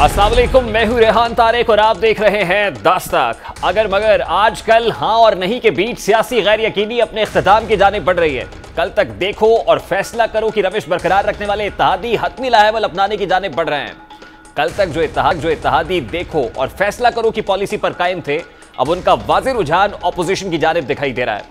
असलम मैं हूँ रेहान तारेक और आप देख रहे हैं दस्तक। अगर मगर आजकल हाँ और नहीं के बीच सियासी गैर यकीनी अपने अख्ताम की जाने बढ़ रही है। कल तक देखो और फैसला करो कि रविश बरकरार रखने वाले इतिहादी हतमी लाहवल अपनाने की जाने बढ़ रहे हैं। कल तक जो इतिहाद जो इतिहादी देखो और फैसला करो की पॉलिसी पर कायम थे, अब उनका वाज रुझान अपोजिशन की जानब दिखाई दे रहा है।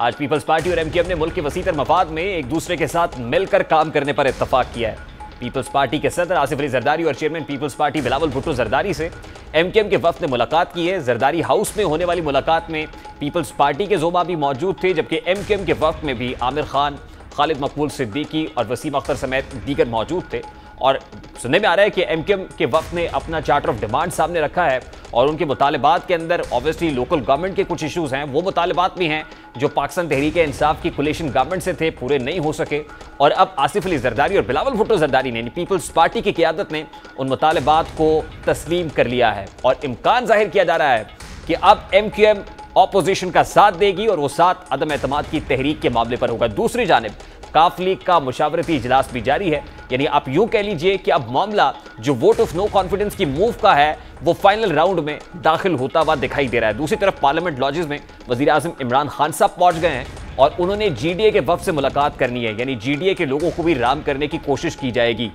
आज पीपल्स पार्टी और एमकेएम ने मुल्क के वसीतर मफाद में एक दूसरे के साथ मिलकर काम करने पर इतफाक किया है। पीपल्स पार्टी के सदर आसिफ अली जरदारी और chairman Peoples Party Bilawal Bhutto Zardari से एमकेएम के वफद ने मुलाकात की है। जरदारी हाउस में होने वाली मुलाकात में पीपल्स पार्टी के जोबा भी मौजूद थे, जबकि एमकेएम के वफद में भी आमिर खान, खालिद मकबूल सिद्दीकी और वसीम अख्तर समेत दीगर मौजूद थे। और सुनने में आ रहा है कि एमकेएम के वक्त ने अपना चार्टर ऑफ़ डिमांड सामने रखा है और उनके मुतालबात के अंदर ऑब्वियसली लोकल गवर्नमेंट के कुछ इश्यूज़ हैं। वो मुतालबात भी हैं जो पाकिस्तान तहरीक इंसाफ की कुलेशन गवर्नमेंट से थे, पूरे नहीं हो सके। और अब आसिफ अली जरदारी और बिलावल भुट्टो जरदारी ने पीपल्स पार्टी की क्यादत ने, उन मुतालबात को तस्लीम कर लिया है। और इम्कान ज़ाहिर किया जा रहा है कि अब एम क्यू एम ऑपोजिशन का साथ देगी और वो साथ अदम एतमाद की तहरीक के मामले पर होगा। दूसरी जानब काफ लीग का मुशावरती इजलास भी जारी है। यानी आप यूँ कह लीजिए कि अब मामला जो वोट ऑफ़ नो कॉन्फिडेंस की मूव का है, वो फाइनल राउंड में दाखिल होता हुआ दिखाई दे रहा है। दूसरी तरफ़ पार्लियामेंट लॉजेस में वजी अजम इमरान खान साहब पहुँच गए हैं और उन्होंने जीडीए के वफ से मुलाकात करनी है। यानी जीडीए के लोगों को भी राम करने की कोशिश की जाएगी।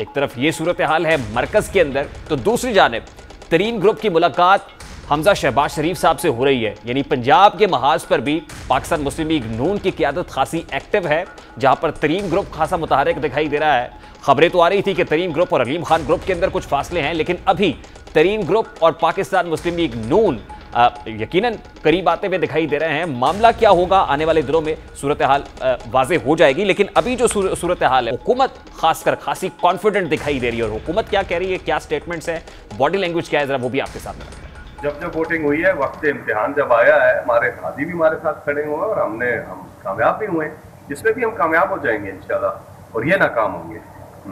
एक तरफ़ ये सूरत हाल है मरकज के अंदर तो दूसरी जानब तरीन ग्रुप की मुलाकात हमजा शहबाज शरीफ साहब से हो रही है। यानी पंजाब के महाज पर भी पाकिस्तान मुस्लिम लीग नून की क्यादत खासी एक्टिव है, जहाँ पर तरीन ग्रुप खासा मुतहरक दिखाई दे रहा है। खबरें तो आ रही थी कि तरीन ग्रुप और अलीम खान ग्रुप के अंदर कुछ फासले हैं, लेकिन अभी तरीन ग्रुप और पाकिस्तान मुस्लिम लीग नून यकीनन करीब आते हुए दिखाई दे रहे हैं। मामला क्या होगा आने वाले दिनों में सूरत हाल वाजे हो जाएगी, लेकिन अभी जो सूरत हाल है, हुकूमत खासकर खासी कॉन्फिडेंट दिखाई दे रही है। और हुकूमत क्या कह रही है, क्या स्टेटमेंट्स हैं बॉडी लैंग्वेज क्या है, जरा वो भी आपके सामने जब जब वोटिंग हुई है वक्त इम्तिहान जब आया है हमारे दादी भी हमारे साथ खड़े हुए और हमने हम कामयाब भी हुए जिसमें भी हम कामयाब हो जाएँगे इंशाल्लाह और ये नाकाम होंगे।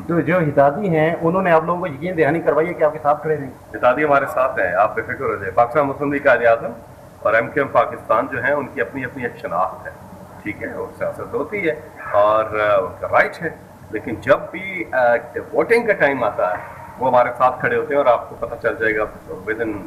तो जो हिदादी हैं उन्होंने आप लोगों को यकीन दहानी करवाई है कि आपके साथ खड़े रहेंगे? हिदादी हमारे साथ हैं आप बेफिक्र हो जाए पाकिस्तान मुस्लिम लीग कायद आज़म और एम के एम पाकिस्तान जो है उनकी अपनी अपनी एक शनाख्त है। ठीक है और सियासत होती है और उनका राइट है। लेकिन जब भी वोटिंग का टाइम आता है वो हमारे साथ खड़े होते हैं और आपको पता चल जाएगा विद इन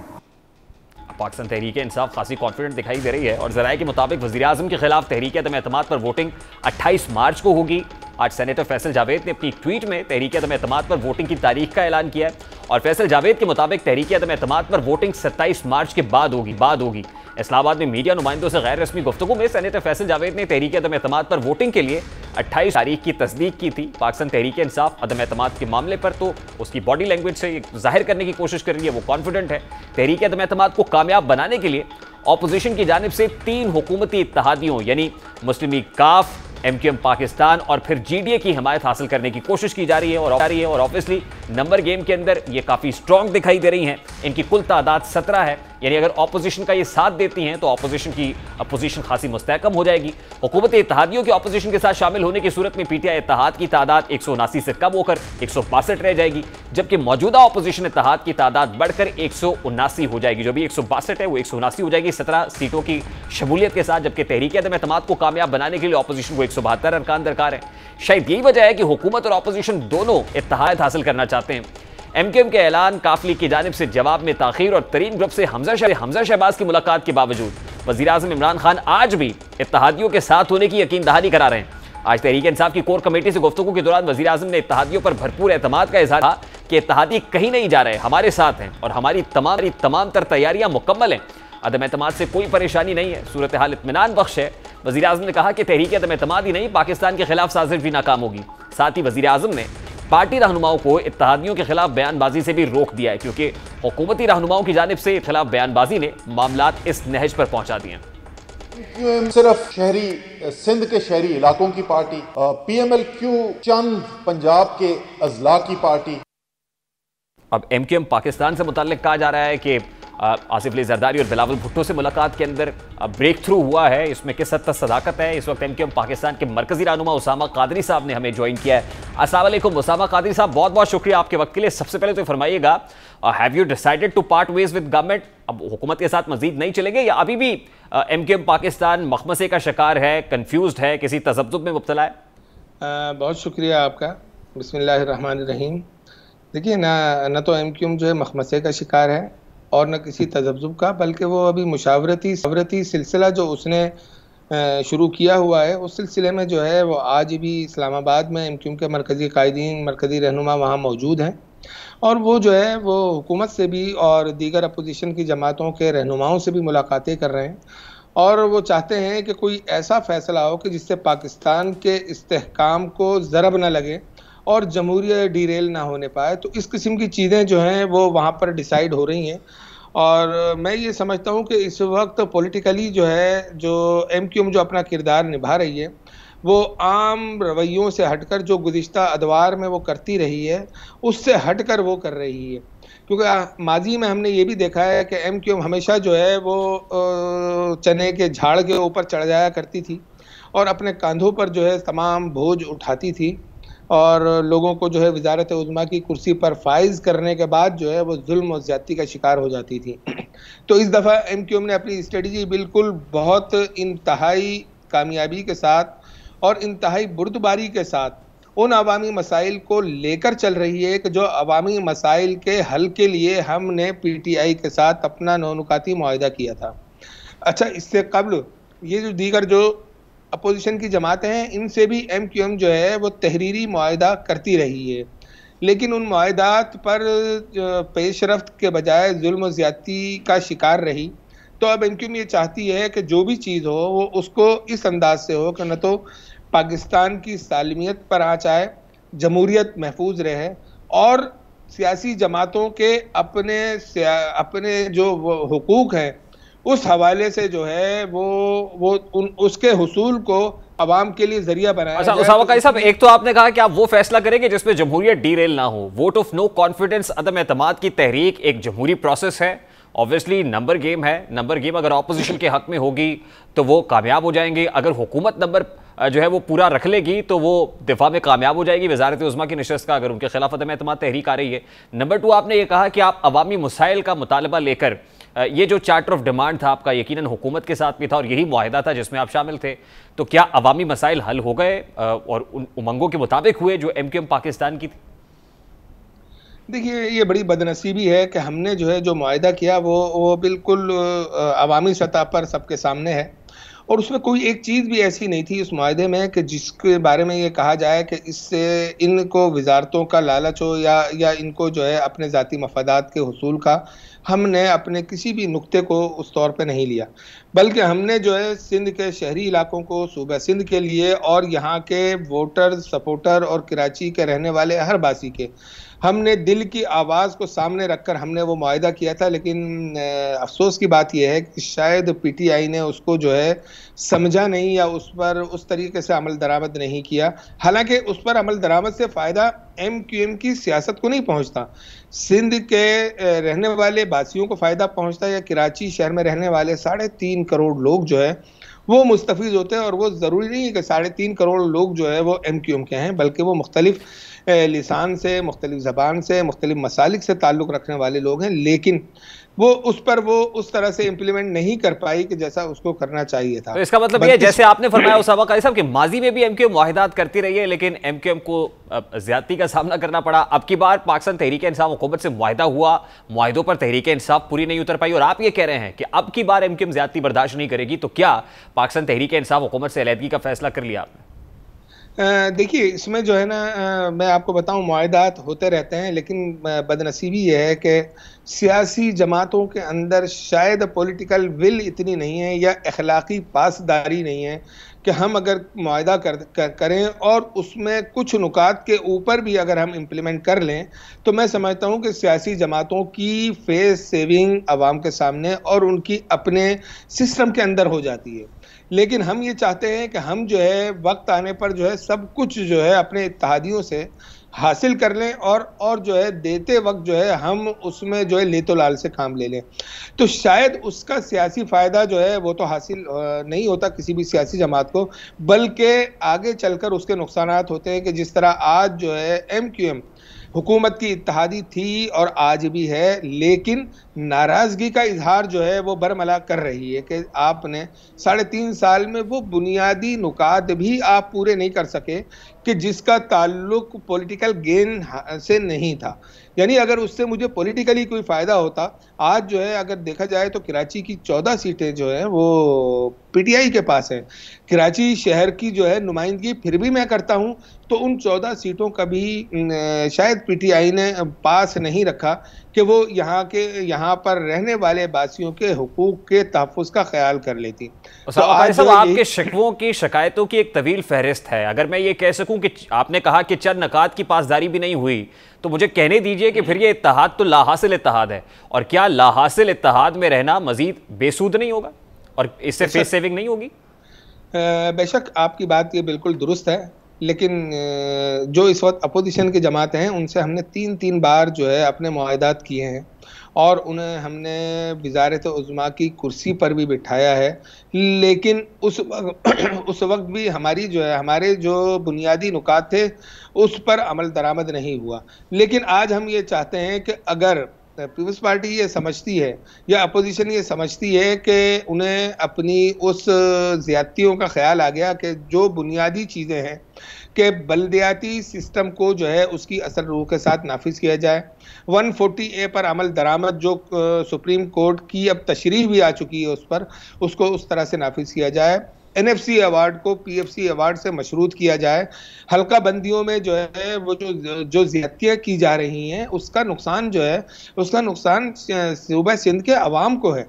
पाकिस्तान तहरीक इंसाफ खासी कॉन्फिडेंट दिखाई दे रही है और जराये के मुताबिक वजी अजम के खिलाफ तहरीक अदम एतम पर वोटिंग 28 मार्च को होगी। आज सेनेटर फैसल जावेद ने अपनी ट्वीट में तहरीक अदम एतम पर वोटिंग की तारीख का ऐलान किया है और फैसल जावेद के मुताबिक तहरीक अदम एतम पर वोटिंग 27 मार्च के बाद होगी बाद होगी। इस्लामाबाद में मीडिया नुमाइंदों से गैर रस्मी गुफ्तु में सेनेटर फैसल जावेद ने तहरीक अदम अतमाद पर वोटिंग के लिए अट्ठाईस तारीख की तस्दीक की थी। पाकिस्तान तहरीक इंसाफ अदम अतमाद के मामले पर तो उसकी बॉडी लैंग्वेज से ज़ाहिर करने की कोशिश कर रही है, वो कॉन्फिडेंट है। तहरीक अदम अतमाद को कामयाब बनाने के लिए अपोजिशन की जानब से तीन हुकूमती इतिहादियों यानी मुस्लिम लीग काफ, एमक्यूएम पाकिस्तान और फिर जीडीए की हमायत हासिल करने की कोशिश की जा रही है और रही है और ऑब्वियसली नंबर गेम के अंदर ये काफ़ी स्ट्रॉन्ग दिखाई दे रही हैं। इनकी कुल तादाद सत्रह है। यानी अगर ऑपोजिशन का ये साथ देती हैं तो ऑपोजिशन की अपोजिशन खासी मुस्तकम हो जाएगी। हुकूमत इतिहादियों के अपोजिशन के साथ शामिल होने की सूरत में पीटीआई इतिहाद की तादाद एक सौ उनासी से कम होकर एक सौ बासठ रह जाएगी, जबकि मौजूदा अपोजिशन इतिहाद की तादाद बढ़कर एक सौ उनासी हो जाएगी। जो भी एक सौ बासठ है, वो एक सौ उनासी हो जाएगी। सत्रह सीटों की शमूलियत के साथ, जबकि तहरीक अदम अतमाद को कामयाब बनाने के लिए अपोजिशन को एक सौ बहत्तर अरकान दरकार है। शायद यही वजह है कि हुकूमत और अपोजिशन दोनों इतिहाद हासिल करना चाहते हैं। एम के ऐलान काफली की जानब से जवाब में ताखिर और तरीन ग्रुप से हमजा शह हमजा शहबाज की मुलाकात के बावजूद वजी अजम इमरान खान आज भी इतिहादियों के साथ होने की यकीन दहानी करा रहे हैं। आज तहरीक इंसाफ की कोर कमेटी से गुफ्तु के दौरान वजी अजम ने इतिहादियों पर भरपूर अहतमाद का इजहार किया कि इतिहादी कहीं नहीं जा रहे, हमारे साथ हैं और हमारी तमाम तमाम तर तैयारियाँ मुकम्मल हैं। अदम अतमाद से कोई परेशानी नहीं है सूरत हाल इतमान बख्श है। वजी अजम ने कहा कि तहरीक अदम अतमाद ही नहीं, पाकिस्तान के खिलाफ साजिश भी नाकाम होगी। साथ ही वजी अजम ने पार्टी रहनुमाओं को इतिहादियों के खिलाफ बयानबाजी से भी रोक दिया है क्योंकि हुकूमती रहनुमाओं की जानब से खिलाफ बयानबाजी ने मामला इस नहज पर पहुँचा दिए सिर्फ़ शहरी सिंध के शहरी इलाकों की party P M L Q चंद पंजाब के अजला की पार्टी? अब एम क्यू एम पाकिस्तान से मुतल कहा जा रहा है कि आसिफ अली जरदारी और बिलावल भुट्टो से मुलाकात के अंदर ब्रेक थ्रू हुआ है। इसमें किस हद तक सदाकत है? इस वक्त एम के पाकिस्तान के मरकजी रहनुमा उसामा कादरी साहब ने हमें ज्वाइन किया है। असल उसामा कादरी साहब बहुत बहुत शुक्रिया आपके वक्त के लिए। सबसे पहले तो फरमाइएगा have you decided to part ways with government अब हुकूमत के साथ मजीद नहीं चलेंगे या अभी भी एम के एम पाकिस्तान मखमसे का शिकार है कन्फ्यूज़ है, किसी तजब्जुब में मुबतला है? बहुत शुक्रिया आपका। रहीम देखिए, ना, न तो एम क्यूम जो है मखमसे का शिकार है और न किसी तजब्जुब का, बल्कि वो अभी मुशावरती सवरती सिलसिला जो उसने शुरू किया हुआ है, उस सिलसिले में जो है वो आज भी इस्लामाबाद में एम के मरकज़ी कायदीन, मरकज़ी रहनुमा वहाँ मौजूद हैं। और वो जो है, वो हुकूमत से भी और दीगर अपोजिशन की जमातों के रहनुमाओं से भी मुलाकातें कर रहे हैं। और वो चाहते हैं कि कोई ऐसा फ़ैसला हो कि जिससे पाकिस्तान के इस्तेकाम को ज़रब न लगे। और जमहूरियत डीरेल ना होने पाए तो इस किस्म की चीज़ें जो हैं, वो वहाँ पर डिसाइड हो रही हैं। और मैं ये समझता हूँ कि इस वक्त पॉलिटिकली जो है, जो एम क्यू एम जो अपना किरदार निभा रही है, वो आम रवैयों से हटकर जो गुज्त अदवार में वो करती रही है, उससे हटकर वो कर रही है। क्योंकि माजी में हमने ये भी देखा है कि एम क्यू एम हमेशा जो है, वो चने के झाड़ के ऊपर चढ़ जाया करती थी और अपने कंधों पर जो है, तमाम बोझ उठाती थी। और लोगों को जो है वजारत उजमा की कुर्सी पर फाइज करने के बाद जो है वो जुल्म और ज्यादती का शिकार हो जाती थी। तो इस दफ़ा एम क्यू एम ने अपनी स्ट्रेटजी बिल्कुल बहुत इंतहाई कामयाबी के साथ और इंतहाई बुरदबारी के साथ उन अवामी मसाइल को लेकर चल रही है कि जो अवामी मसाइल के हल के लिए हमने पी टी आई के साथ अपना नौनुकाती माहा किया था। अच्छा इससे कबल ये जो दीगर जो अपोजिशन की जमातें हैं, इनसे भी एम क्यू एम जो है, वो तहरीरी माहा करती रही है। लेकिन उन माहदात पर पेश रफ्त के बजाय जुल्म ज़्यादती का शिकार रही। तो अब एम क्यू एम ये चाहती है कि जो भी चीज़ हो, वो उसको इस अंदाज से हो कि न तो पाकिस्तान की सालमियत पर आँच आए जमहूरियत महफूज रहे और सियासी जमातों के अपने अपने जो हकूक़ हैं उस हवाले से जो है वो वो उन उसके हसूल को अवाम के लिए ज़रिया बनाया अच्छा उसामा काई साहब एक तो आपने कहा कि आप वो फैसला करेंगे जिसमें जमहूरियत डीरेल ना हो। वोट ऑफ़ नो कॉन्फिडेंस अदम एतमाद की तहरीक एक जमहूरी प्रोसेस है। ऑब्वियसली नंबर गेम है। नंबर गेम अगर ऑपोजिशन के हक में होगी तो वो कामयाब हो जाएँगे। अगर हुकूमत नंबर जो है वो पूरा रख लेगी तो वो दिफा में कामयाब हो जाएगी। वजारत उज़मा की नशस्त का अगर उनके खिलाफ अदम अतमाद तहरीक आ रही है। नंबर टू आपने ये कहा कि आप अवामी मसाइल का मुतालबा लेकर ये जो चार्टर ऑफ़ डिमांड था आपका, यकीनन हुकूमत के साथ भी था और यही माहिदा था जिसमें आप शामिल थे। तो क्या अवामी मसाइल हल हो गए और उन उमंगों के मुताबिक हुए जो एम पाकिस्तान की थी? देखिए, ये बड़ी बदनसीबी है कि हमने जो है, जो माहा किया, वो वो बिल्कुल अवामी सतह पर सबके सामने है। और उसमें कोई एक चीज़ भी ऐसी नहीं थी उस माहे में कि जिसके बारे में ये कहा जाए कि इससे इनको वजारतों का लालच हो या या इनको जो है, अपने ज़ाती मफादात के हसूल का। हमने अपने किसी भी नुक्ते को उस तौर पे नहीं लिया। बल्कि हमने जो है सिंध के शहरी इलाकों को सूबा सिंध के लिए और यहाँ के वोटर, सपोर्टर और कराची के रहने वाले हर बासी के, हमने दिल की आवाज़ को सामने रखकर हमने वो माहा किया था। लेकिन अफसोस की बात यह है कि शायद पीटीआई ने उसको जो है समझा नहीं या उस पर उस तरीके से अमल दरामद नहीं किया। हालाँकि उस पर अमल दरामद से फ़ायदा एम क्यू एम की सियासत को नहीं पहुँचता। सिंध के रहने वाले बासियों को फ़ायदा पहुँचता है या कराची शहर में रहने वाले साढ़े तीन करोड़ लोग जो है, वो मुस्तफ़ होते हैं और वो ज़रूरी नहीं है कि साढ़े तीन करोड़ लोग जो है वो एम क्यू एम के हैं, बल्कि वो मुख्तलिफ़ लिसान से, मुख्तलिफ़ ज़बान से, मुख्तलिफ़ मसालिक से ताल्लुक़ रखने वाले लोग हैं, लेकिन वो उस पर वो उस तरह से इम्प्लीमेंट नहीं कर पाई कि जैसा उसको करना चाहिए था। तो इसका मतलब ये जैसे आपने फरमाया उसामा कारी साहब कि माजी में भी एमक्यूएम वाहिदात करती रही है लेकिन एमक्यूएम को ज्यादती का सामना करना पड़ा। अब की बार पाकिस्तान तहरीक इंसाफ हुकूमत से माहिदा हुआ माहिदों पर तहरीक इंसाफ पूरी नहीं उतर पाई और आप ये कह रहे हैं कि अब की बार एमक्यूएम ज्यादती बर्दाश्त नहीं करेगी तो क्या पाकिस्तान तहरीक इंसाफ हुकूमत से अलहदगी का फैसला कर लिया आपने? देखिए इसमें जो है ना मैं आपको बताऊँ माहदात होते रहते हैं लेकिन बदनसीबी यह है कि सियासी जमातों के अंदर शायद पॉलिटिकल विल इतनी नहीं है या अखलाकी पासदारी नहीं है कि हम अगर माहा कर, कर करें और उसमें कुछ नुकात के ऊपर भी अगर हम इम्प्लीमेंट कर लें तो मैं समझता हूँ कि सियासी जमातों की फेस सेविंग आवाम के सामने और उनकी अपने सिस्टम के अंदर हो जाती है। लेकिन हम ये चाहते हैं कि हम जो है, वक्त आने पर जो है, सब कुछ जो है, अपने इतिहादियों से हासिल कर लें और और जो है, देते वक्त जो है, हम उसमें जो है ले तो लाल से काम ले लें। तो शायद उसका सियासी फ़ायदा जो है, वो तो हासिल नहीं होता किसी भी सियासी जमात को, बल्कि आगे चलकर उसके नुकसान होते हैं कि जिस तरह आज जो है एम क्यू एम हुकूमत की इतिहादी थी और आज भी है, लेकिन नाराज़गी का इजहार जो है वो बरमला कर रही है कि आपने साढ़े तीन साल में वो बुनियादी नुकात भी आप पूरे नहीं कर सके कि जिसका ताल्लुक पॉलिटिकल गेन से नहीं था। यानी अगर उससे मुझे पॉलिटिकली कोई फ़ायदा होता, आज जो है अगर देखा जाए तो कराची की चौदह सीटें जो है वो पीटीआई के पास हैं। कराची शहर की जो है नुमाइंदगी फिर भी मैं करता हूँ तो उन चौदह सीटों का भी शायद पीटीआई ने पास नहीं रखा कि वो यहाँ के यहाँ पर रहने वाले बासियों के हकूक के तहफ़ का ख्याल कर लेती। तो आज आपके शिकवों की शिकायतों की एक तवील फहरिस्त है। अगर मैं ये कह सकूँ कि आपने कहा कि चंद नकात की पासदारी भी नहीं हुई तो मुझे कहने दीजिए कि फिर ये इतिहाद तो लाहासिल इतिहाद है। और क्या लाहासिल इतिहाद में रहना मजीद बेसूद नहीं होगा? और इससे फेस सेविंग नहीं होगी? बेशक आपकी बात ये बिल्कुल दुरुस्त है। लेकिन जो इस वक्त अपोजिशन की जमातें हैं, उनसे हमने तीन तीन बार जो है अपने माहदात किए हैं। और उन्हें हमने वजारत उज़मा की कुर्सी पर भी बिठाया है। लेकिन उस उस वक्त भी हमारी जो है, हमारे जो बुनियादी नुकात थे, उस पर अमल दरामद नहीं हुआ। लेकिन आज हम ये चाहते हैं कि अगर पीपल्स पार्टी ये समझती है, या अपोजिशन ये समझती है कि उन्हें अपनी उस ज़्यादतियों का ख्याल आ गया कि जो बुनियादी चीज़ें हैं कि बलदियाती सिस्टम को जो है उसकी असल रूह के साथ नाफिज किया जाए। 140 ए पर अमल दरामद जो सुप्रीम कोर्ट की अब तशरी भी आ चुकी है उस पर, उसको उस तरह से नाफिज किया जाए। एनएफसी अवार्ड को पीएफसी अवार्ड से मशरूत किया जाए। हल्का बंदियों में जो है, वो जो जो ज्यादतियाँ की जा रही हैं, उसका नुकसान जो है, उसका नुकसान सूबह सिंध के अवाम को है।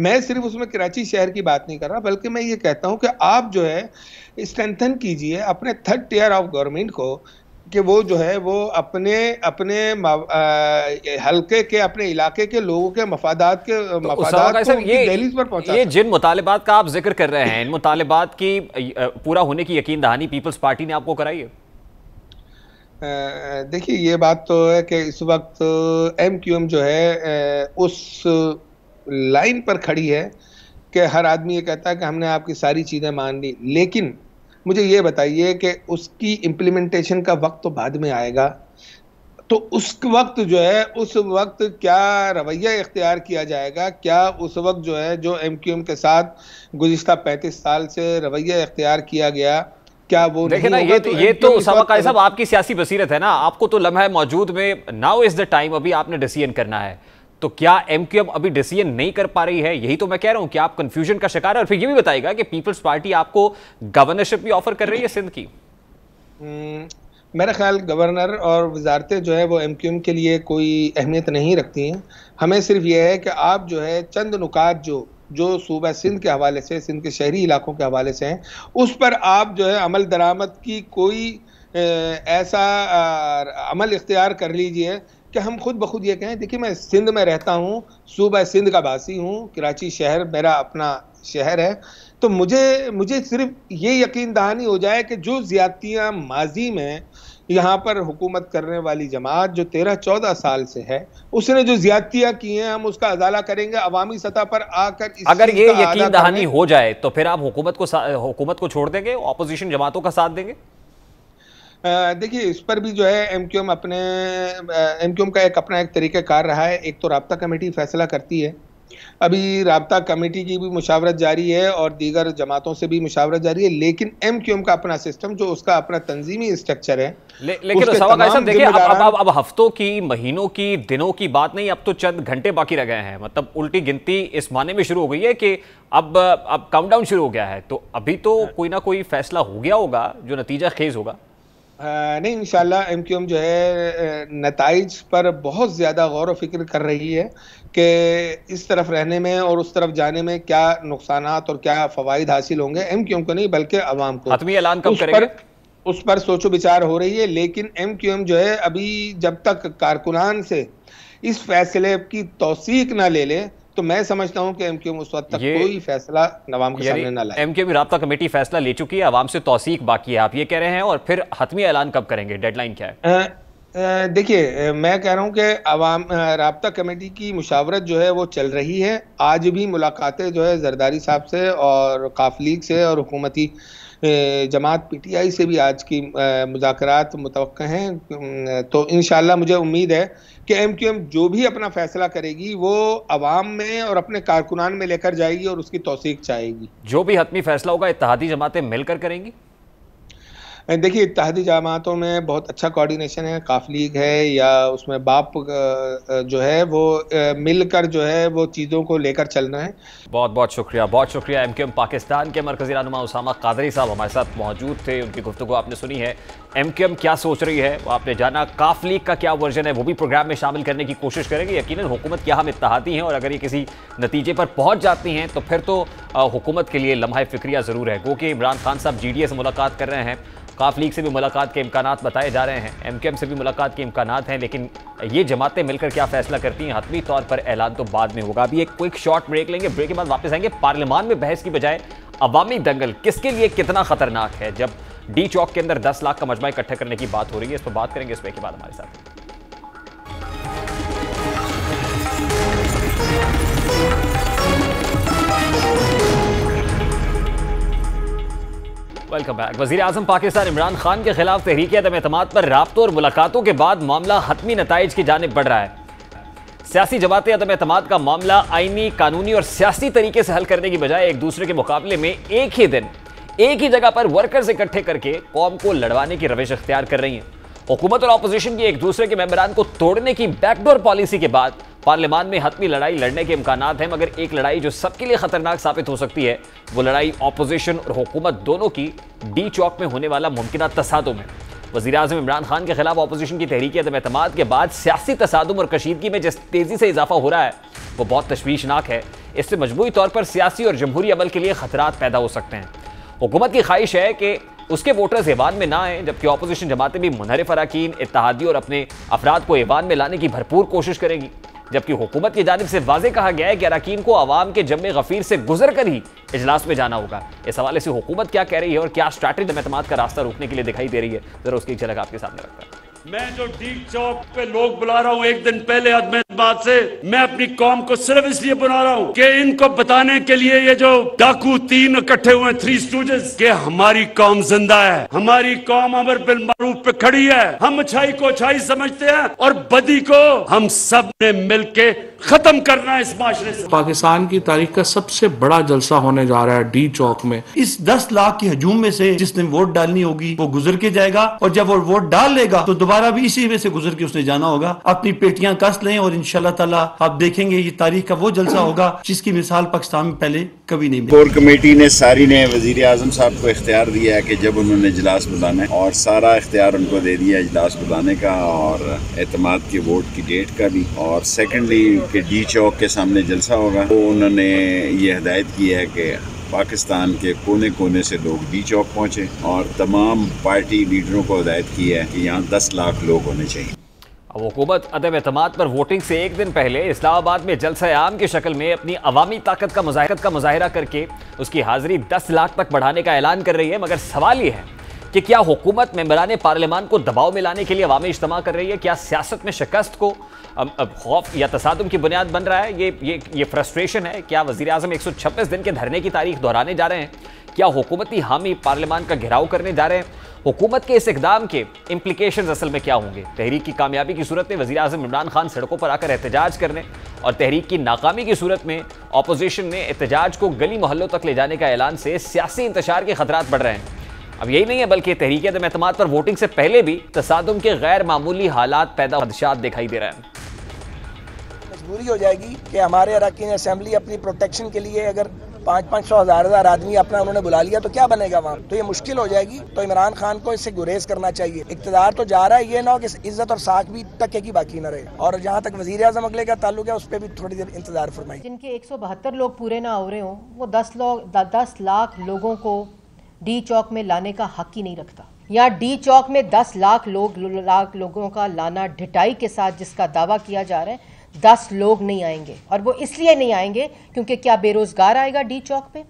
मैं सिर्फ़ उसमें कराची शहर की बात नहीं कर रहा, बल्कि मैं ये कहता हूँ कि आप जो है स्ट्रेंथन कीजिए अपने थर्ड टीयर ऑफ़ गवर्नमेंट को कि वो जो है वो अपने अपने हल्के के अपने इलाके के लोगों के मफादात के तो मफादात को ये दहलीज पर पहुँचा ये जिन मुतालबात का आप ज़िक्र कर रहे हैं इन मुतालबात की पूरा होने की यकीन दहानी पीपल्स पार्टी ने आपको कराई है? देखिए ये बात तो है कि इस वक्त एम क्यू एम जो है उस लाइन पर खड़ी है कि हर आदमी ये कहता है कि हमने आपकी सारी चीज़ें मान ली लेकिन मुझे ये बताइए कि उसकी इम्प्लीमेंटेशन का वक्त तो बाद में आएगा। तो उस वक्त जो है उस वक्त क्या रवैया इख्तियार किया जाएगा? क्या उस वक्त जो है जो एम क्यू एम के साथ गुज्त पैंतीस साल से रवैया इख्तियार किया गया क्या वो देखिए ना ये तो, ये तो साहब आपकी सियासी बसीरत है ना। आपको तो लम्हा मौजूद में नाउ इज़ द टाइम अभी आपने डिसीज़न करना है। तो क्या एम क्यू एम अभी डिसीज़न नहीं कर पा रही है? यही तो मैं कह रहा हूँ कि आप कंफ्यूजन का शिकार है और फिर ये भी बताएगा कि पीपल्स पार्टी आपको गवर्नरशिप भी ऑफ़र कर रही है सिंध की। हम्म, मेरा ख्याल गवर्नर और वजारतें जो है वो एम क्यू एम के लिए कोई अहमियत नहीं रखती हैं। हमें सिर्फ़ यह है कि आप जो है चंद नुकात जो जो सूबा सिंध के हवाले से सिंध के शहरी इलाकों के हवाले से हैं उस पर आप जो है अमल दरामद की कोई ऐसा अमल इख्तियार कर लीजिए कि हम खुद ब खुद ये कहें देखिए मैं सिंध में रहता हूँ सूबह सिंध का बासी हूँ कराची शहर मेरा अपना शहर है तो मुझे मुझे सिर्फ़ ये यकीन दहानी हो जाए कि जो ज्यादतियाँ माजी में यहाँ पर हुकूमत करने वाली जमात जो तेरह चौदह साल से है उसने जो ज्यादतियाँ की हैं हम उसका अजाला करेंगे अवामी सतह पर आकर अगर ये यकीन दहानी हो जाए तो फिर आप हुकूमत को हुकूमत को छोड़ देंगे अपोजिशन जमातों का साथ देंगे? देखिए इस पर भी जो है एम क्यू एम अपने एम क्यू एम का एक अपना एक तरीका कार रहा है। एक तो रबता कमेटी फैसला करती है। अभी रबता कमेटी की भी मुशावरत जारी है और दीगर जमातों से भी मुशावरत जारी है लेकिन एम क्यू एम का अपना सिस्टम जो उसका अपना तंजीमी स्ट्रक्चर है ले, लेकिन देखिए अब, अब, अब, अब हफ्तों की महीनों की दिनों की बात नहीं अब तो चंद घंटे बाकी रह गए हैं। मतलब उल्टी गिनती इस माने में शुरू हो गई है कि अब अब काउंटडाउन शुरू हो गया है। तो अभी तो कोई ना कोई फैसला हो गया होगा जो नतीजा खेज होगा। नहीं इंशाल्लाह एम क्यू एम जो है नतज पर बहुत ज़्यादा गौर फ़िक्र कर रही है कि इस तरफ़ रहने में और उस तरफ़ जाने में क्या नुकसान और क्या फ़वाद हासिल होंगे। एम क्यू एम को नहीं बल्कि आवाम को। ऐलान कब करेंगे? उस पर सोचो विचार हो रही है लेकिन एम क्यू एम जो है अभी जब तक कारकुनान से इस फैसले की तोसीक ना ले ले तो मैं समझता हूँ कि एमक्यूएम उस वक्त तक कोई फैसला नवाम के सामने ना लाए एमक्यूएम राबता कमेटी फैसला ले चुकी है आवाम से तौसीक बाकी है। आप ये कह रहे हैं और फिर हतमी ऐलान कब करेंगे? डेडलाइन क्या है? देखिए मैं कह रहा हूँ कि अवाम रबता कमेटी की मुशावरत जो है वो चल रही है। आज भी मुलाकातें जो है जरदारी साहब से और काफ लीग से और हुकूमती जमात पीटीआई से भी आज की मुजाकरात मुतव हैं। तो इन मुझे उम्मीद है कि एम जो भी अपना फैसला करेगी, वो अवाम में और अपने कारकुनान में लेकर जाएगी और उसकी तोसीक चाहेगी। जो भी हतमी फैसला होगा इतिहादी जमातें मिलकर करेंगी। देखिए इतिहादी जमातों में बहुत अच्छा कोऑर्डिनेशन है। काफ लीग है या उसमें बाप जो है वो मिलकर जो है वो चीज़ों को लेकर चलना है। बहुत बहुत शुक्रिया बहुत शुक्रिया एम एम पाकिस्तान के मरकजी रहनुमा उसामा कादरी साहब हमारे साथ मौजूद थे। उनकी गुफ्तु आपने सुनी है। एम एम क्या सोच रही है? वो आपने जाना काफ लीग का क्या वर्जन है? वो भी प्रोग्राम में शामिल करने की कोशिश करेंगे। यकीन हुकूमत क्या हम इतिहादी हैं और अगर ये किसी नतीजे पर पहुँच जाती हैं तो फिर तो हुकूमत के लिए लम्हा फिक्रिया ज़रूर है। क्योंकि इमरान खान साहब जी डी से मुलाकात कर रहे हैं। काफ लीग से भी मुलाकात के इम्कान बताए जा रहे हैं। एम से भी मुलाकात के इम्कान हैं, लेकिन ये जमातें मिलकर क्या फैसला करती हैं? हतमी तौर पर ऐलान तो बाद में होगा। अभी एक क्विक शॉर्ट ब्रेक लेंगे। ब्रेक के बाद वापस आएँगे। पार्लियामान में बहस की बजाय अवामी दंगल किसके लिए कितना खतरनाक है? जब डी चौक के अंदर दस लाख का मजमा इकट्ठा करने की बात हो रही है, इस पर बात करेंगे इस ब्रेक के बाद हमारे साथ। वेलकम बैक वजी अजम पाकिस्तान इमरान खान के खिलाफ तहरीक अदम अतमाद पर रबतों और मुलाकातों के बाद मामला हतमी नतज की जानब बढ़ रहा है। सियासी जमात अदम अतमाद का मामला आईनी, कानूनी और सियासी तरीके से हल करने की बजाय एक दूसरे के मुकाबले में एक ही दिन, एक ही जगह पर वर्कर्स इकट्ठे करके कौम को लड़वाने की रविश अख्तियार कर रही है। हुकूमत और अपोजिशन की एक दूसरे के मेम्बरान को तोड़ने की बैकडोर पॉलिसी के बाद पार्लियामान में हतमी लड़ाई लड़ने के इम्कान हैं, मगर एक लड़ाई जो सबके लिए खतरनाक साबित हो सकती है, वो लड़ाई अपोजिशन और हुकूमत दोनों की डी चौक में होने वाला मुमकिन तसादुम है। वजी अजम इमरान खान के खिलाफ अपोजिशन की तहरीक अदम के बाद सियासी तसादम और कशीदगी में जिस तेज़ी से इजाफा हो रहा है, वो बहुत तशवीशनाक है। इससे मजबूरी तौर पर सियासी और जमहूरी अमल के लिए खतरा पैदा हो सकते हैं। हुकूमत की ख्वाहिश है कि उसके वोटर्स ईवान में ना आए, जबकि अपोजिशन जमातें भी मुनहरफ अरकान इतिहादी और अपने अफराद को ईवान में लाने की भरपूर कोशिश करेंगी। जबकि हुकूमत की जानब से वाजे कहा गया है कि अरकान को आवाम के जम गफीर से गुजर कर ही इजलास में जाना होगा। इस हवाले से हुकूमत क्या कह रही है और क्या स्ट्रैटेजी अहतमाद का रास्ता रोकने के लिए दिखाई दे रही है? जरा उसकी झलक आपके सामने रखता है। मैं जो डीप चौक पे लोग बुला रहा हूँ एक दिन पहले अहमदाबाद से मैं अपनी कौम को सिर्फ़ इसलिए बुला रहा हूँ कि इनको बताने के लिए ये जो डाकू तीन इकट्ठे हुए थ्री स्टूडेंट्स के हमारी कौम ज़िंदा है हमारी कौम अमर बिल मारूफ पे खड़ी है हम अच्छाई को अच्छाई समझते हैं और बदी को हम सबने मिलके खत्म करना है इस माशरे से। पाकिस्तान की तारीख का सबसे बड़ा जलसा होने जा रहा है डी चौक में। इस दस लाख के हजूम में से जिसने वोट डालनी होगी वो गुजर के जाएगा और जब वो वोट डाल लेगा तो दोबारा भी इसी में से गुजर के उसने जाना होगा। अपनी पेटियाँ कस लें और इनशाला ताला आप देखेंगे ये तारीख का वो जलसा होगा जिसकी मिसाल पाकिस्तान में पहले कभी नहीं कोर कमेटी ने सारी ने वज़ीर आज़म साहब को इख्तियार दिया है कि जब उन्होंने इजलास बुलाना है और सारा इख्तियार उनको दे दिया इजलास बुलाने का और एतमाद के वोट की डेट का भी और सेकेंडली डी चौक के सामने जलसा होगा। तो उन्होंने ये हदायत की है कि पाकिस्तान के कोने कोने से लोग डी चौक पहुँचे और तमाम पार्टी लीडरों को हदायत की है कि यहाँ दस लाख लोग होने चाहिए। अब हुकूमत अदम अतमाद पर वोटिंग से एक दिन पहले इस्लामाबाद में जलसा आम की शक्ल में अपनी अवामी ताकत का मुजाहरत का मुजाहरा करके उसकी हाजिरी दस लाख तक बढ़ाने का ऐलान कर रही है, मगर सवाल ये है कि क्या हुकूमत मेम्बरान पार्लियामान को दबाव में लाने के लिए अवामी इज्तम कर रही है? क्या सियासत में शिकस्त को खौफ या तसादम की बुनियाद बन रहा है। ये ये ये फ्रस्ट्रेशन है। क्या वजी अजम एक सौ छब्बीस दिन के धरने की तारीख दोहराने जा रहे हैं? क्या हुकूमती हामी पार्लियामान का घेराव करने जा रहे हैं? हुकूमत के इस इकदाम के इम्प्लीकेशन असल में क्या होंगे? तहरीक की कामयाबी की सूरत में वजी अजम इमरान खान सड़कों पर आकर एहतजाज करने और तहरीक की नाकामी की सूरत में अपोजिशन ने एहतजाज को गली मोहल्लों तक ले जाने का ऐलान से सियासी इंतज़ार के खतरात बढ़ रहे हैं। अब यही नहीं है बल्कि तहरीक अहतमाद पर वोटिंग से पहले भी तसादम के गैर मामूली हालात पैदा खदशात दिखाई दे रहे हैं। मजबूरी हो जाएगी कि हमारे अरकान असम्बली अपनी प्रोटेक्शन के लिए अगर पाँच पाँच सौ हज़ार हज़ार आदमी अपना उन्होंने बुला लिया तो क्या बनेगा वहाँ? तो ये मुश्किल हो जाएगी। तो इमरान खान को इससे गुरेज करना चाहिए। इकतदार तो जा रहा है ये ना हो कि इज़्ज़त और साख भी टके की बाकी ना रहे। और जहाँ तक वज़ीर अजम अगले का ताल्लुक है उस पर भी थोड़ी देर इंतज़ार फरमाई जिनके एक सौ बहत्तर लोग पूरे ना हो रहे हों वो दस लोग दस लाख लोगों को डी चौक में लाने का हक ही नहीं रखता। यहाँ डी चौक में दस लाख लोग, लाख लोगों का लाना ढिटाई के साथ जिसका दावा किया जा रहा है, दस लोग नहीं आएँगे। और वो इसलिए नहीं आएँगे क्योंकि क्या बेरोजगार आएगा डी चौक पे?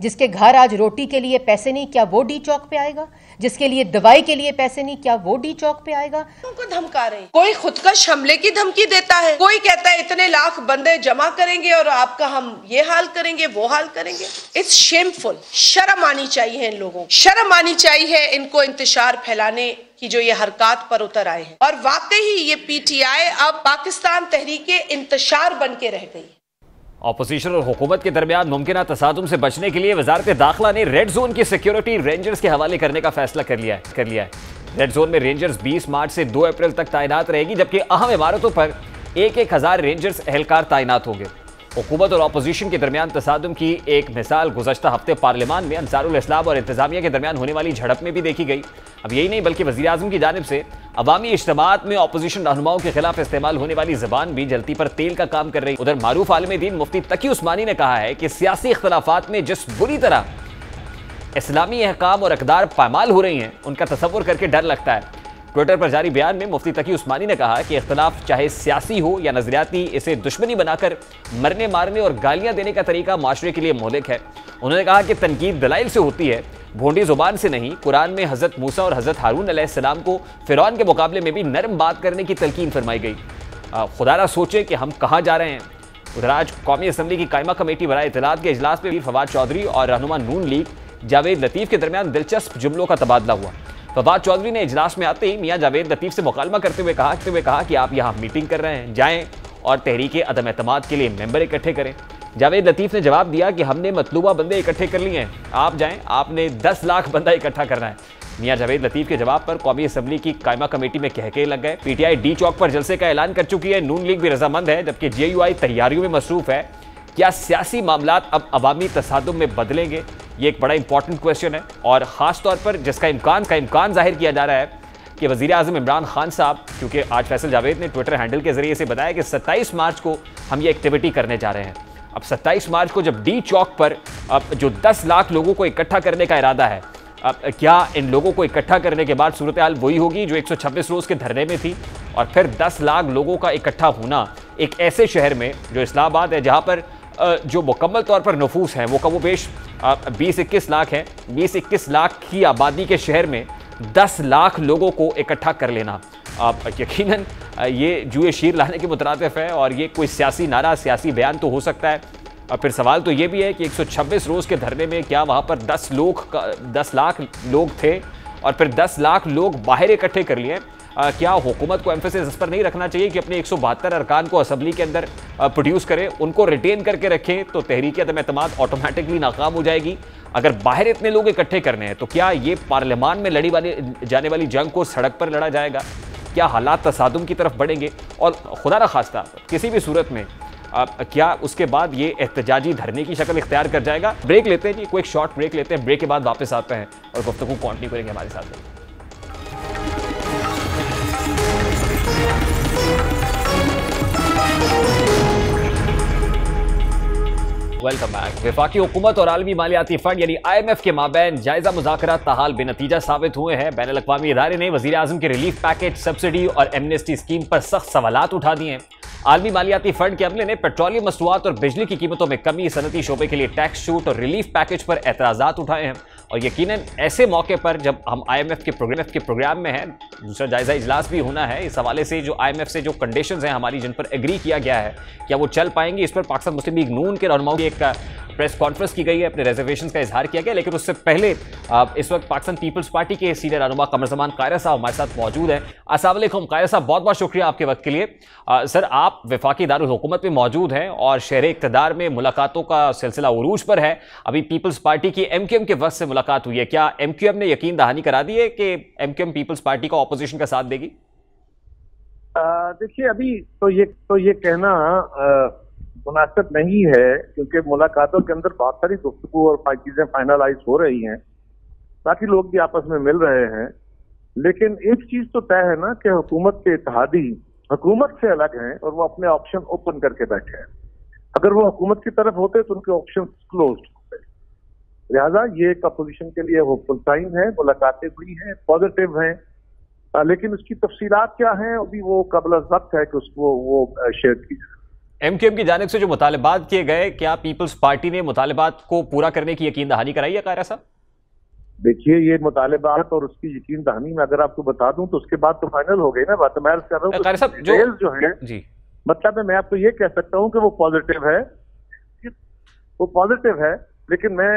जिसके घर आज रोटी के लिए पैसे नहीं, क्या वो डी चौक पे आएगा? जिसके लिए दवाई के लिए पैसे नहीं, क्या वो डी चौक पे आएगा? उनको धमका रहे कोई खुदकश हमले की धमकी देता है। कोई कहता है, इतने लाख बंदे जमा करेंगे और आपका हम ये हाल करेंगे, वो हाल करेंगे। इट्स शेमफुल शर्म आनी चाहिए इन लोगों शर्म आनी चाहिए इनको इंतज़ार फैलाने की जो ये हरकत पर उतर आए हैं। और वाकई ही ये पीटीआई अब पाकिस्तान तहरीके इंतशार बन के रह गई अपोजिशन और हुकूमत के दरमियान मुमकिन तसादम से बचने के लिए वजारत दाखिला ने रेड जोन की सिक्योरिटी रेंजर्स के हवाले करने का फैसला कर लिया कर लिया है। रेड जोन में रेंजर्स 20 मार्च से 2 अप्रैल तक तैनात रहेगी, जबकि अहम इमारतों पर एक एक हज़ार रेंजर्स एहलकार तैनात होंगे। हुकूमत और अपोजिशन के दरमियान तसादम की एक मिसाल गुजशत हफ़्ते पार्लियामान में अंसारुल इस्लाम और इंतजामिया के दरमियान होने वाली झड़प में भी देखी गई। अब यही नहीं, बल्कि वजी अजम की जानब से अवामी इज्तमात में अपोजिशन रहनुमाओं के खिलाफ इस्तेमाल होने वाली जबान भी जलती पर तेल का काम कर रही। उधर मारूफ आलम दीन मुफ्ती तकी उस्मानी ने कहा है कि सियासी इख्तलाफात में जिस बुरी तरह इस्लामी अहकाम और अकदार पामाल हो रही हैं, उनका तस्वुर करके डर लगता है। ट्विटर पर जारी बयान में मुफ्ती तकी उस्मानी ने कहा कि इख्तलाफ चाहे सियासी हो या नजरियाती, इसे दुश्मनी बनाकर मरने मारने और गालियाँ देने का तरीका माशरे के लिए मोहलिक है। उन्होंने कहा कि तनकीद दलाइल से होती है, भोंडी ज़ुबान से नहीं। कुरान में हज़रत मूसा और हज़रत हारून सलाम को फ़िरौन के मुकाबले में भी नरम बात करने की तलकीन फरमाई गई। खुदारा सोचे कि हम कहाँ जा रहे हैं। उधर आज कौमी असम्बली की कायमा कमेटी बरए इतलात के अजलास में भी फवाद चौधरी और रहनुमा नून लीग जावेद लतीफ़ के दरमियान दिलचस्प जुमलों का तबादला हुआ। फवाद चौधरी ने इजलास में आते ही मियाँ जावेद लतीफ़ से मुकालमा करते हुए कहा हुए कहा कि आप यहाँ मीटिंग कर रहे हैं, जाएँ और तहरीक अदम अतमाद के लिए मेंबर इकट्ठे करें। जावेद लतीफ़ ने जवाब दिया कि हमने मतलूबा बंदे इकट्ठे कर लिए हैं। आप जाएँ, आपने 10 लाख बंदा इकट्ठा करना है। मियाँ जावेद लतीफ़ के जवाब पर कौमी असम्बली की कायमा कमेटी में कहके लग गए। पीटीआई डी चौक पर जलसे का ऐलान कर चुकी है। नून लीग भी रजामंद है, जबकि जे तैयारियों में मसरूफ है। क्या सियासी मामला अब अवामी तसादुम में बदलेंगे? ये एक बड़ा इंपॉर्टेंट क्वेश्चन है और ख़ास तौर पर जिसका इम्कान, का इम्कान ज़ाहिर किया जा रहा है कि वजी अजम इमरान खान साहब, क्योंकि आज फैसल जावेद ने ट्विटर हैंडल के ज़रिए से बताया कि 27 मार्च को हम ये एक्टिविटी करने जा रहे हैं। अब 27 मार्च को जब डी चौक पर, अब जो 10 लाख लोगों को इकट्ठा करने का इरादा है, अब क्या इन लोगों को इकट्ठा करने के बाद सूरत हाल वही होगी जो 126 रोज़ के धरने में थी? और फिर 10 लाख लोगों का इकट्ठा होना एक ऐसे शहर में जो इस्लामाबाद है, जहाँ पर जो मुकम्मल तौर पर नफूस हैं, वो कबो पेश बीस इक्कीस लाख हैं। बीस इक्कीस लाख की आबादी के शहर में दस लाख लोगों को इकट्ठा कर लेना। आप यकीनन ये जुए शीर लाने के मुतरफ है और ये कोई सियासी नारा, सियासी बयान तो हो सकता है। और फिर सवाल तो ये भी है कि 126 रोज़ के धरने में क्या वहाँ पर 10 लोग का 10 लाख लोग थे? और फिर 10 लाख लोग बाहर इकट्ठे कर लिए क्या हुकूमत को एम्फोसिस इस पर नहीं रखना चाहिए कि अपने एक सौ बहत्तर अरकान को असम्बली के अंदर प्रोड्यूस करें उनको रिटेन करके रखें तो तहरीक अदम अतमाद ऑटोमेटिकली नाकाम हो जाएगी। अगर बाहर इतने लोग इकट्ठे करने हैं तो क्या ये पार्लियामान में लड़ी वाली जाने वाली जंग को सड़क पर लड़ा जाएगा? क्या हालात तसादुम की तरफ़ बढ़ेंगे? और खुदा न खास्ता किसी भी सूरत में आ, क्या उसके बाद ये एहतजाजी धरने की शक्ल इख्तियार कर जाएगा? ब्रेक लेते हैं जी कोई शॉर्ट ब्रेक लेते हैं ब्रेक के बाद वापस आते हैं और गुफ्तु कंटिन्यू करेंगे हमारे साथ। वेलकम बैक विफाकी हुकूमत और आलमी मालियाती फंड यानी आई एम एफ़ के माबेन जायजा मुजाकर तहाल बेनतीजा साबित हुए हैं। बैन अवी इदारे ने वजी अजम के रिलीफ पैकेज, सब्सिडी और एमनेस्टी स्कीम पर सख्त सवाल उठा दिए हैं। आलमी मालियाती फंड के अमले ने पेट्रोलियम मसनूआत और बिजली की कीमतों में कमी, सनती शोबे के लिए टैक्स छूट और रिलीफ पैकेज पर एतराज़ उठाए हैं। और यकीनन ऐसे मौके पर जब हम आईएमएफ के प्रोग्राम के प्रोग्राम में हैं दूसरा जायजा इजलास भी होना है इस हवाले से जो आईएमएफ से जो कंडीशंस हैं हमारी जिन पर एग्री किया गया है क्या वो चल पाएँगे? इस पर पाकिस्तान मुस्लिम लीग नून के रहनुमाओं की एक प्रेस कॉन्फ्रेंस की गई है अपने रिजर्वेशन का इजहार किया गया लेकिन उससे पहले इस वक्त पाकिस्तान पीपल्स पार्टी के सीनियर रहनुमा कमर जमान कायरा साहब हमारे साथ मौजूद हैं। असलम कायरा साहब बहुत बहुत शुक्रिया आपके वक्त के लिए। आ, सर आप विफाकी दारकूमत में मौजूद हैं और शहर इकतदार में मुलाकातों का सिलसिला उरूज पर है। अभी पीपल्स पार्टी की एम क्यू एम के वक्त से मुलाकात हुई है। क्या एम ने यकीन दहानी करा दी है कि एम पीपल्स पार्टी का अपोजिशन का साथ देगी? देखिए, अभी तो ये तो ये कहना मुनासिब नहीं है, क्योंकि मुलाकातों के अंदर बहुत सारी गुफ्तु और चीज़ें फाइनलाइज हो रही हैं। ताकि लोग भी आपस में मिल रहे हैं। लेकिन एक चीज़ तो तय है ना कि हुकूमत के इतिहादी हुकूमत से अलग हैं और वो अपने ऑप्शन ओपन करके बैठे हैं। अगर वो हुकूमत की तरफ़ होते तो उनके ऑप्शन क्लोज लिहाजा ये एक अपोजिशन के लिए होपफुल साइन है मुलाकातें हुई हैं पॉजिटिव हैं। लेकिन उसकी तफसीलात क्या हैं अभी वो कबल वक्त है कि उसको वो शेयर की जाए। एम की जानब से जो मुतालबात किए गए क्या पीपल्स पार्टी ने मुतालबात को पूरा करने की यकीन दहानी कराई है कायरा साहब? देखिए ये मुतालबात और उसकी यकीन दहानी में अगर आपको बता दूँ तो उसके बाद तो फाइनल हो गई ना बात। मैं कर रहा हूँ साहब जो जो है जी। मतलब मैं आपको ये कह सकता हूँ कि वो पॉजिटिव है। वो पॉजिटिव है लेकिन मैं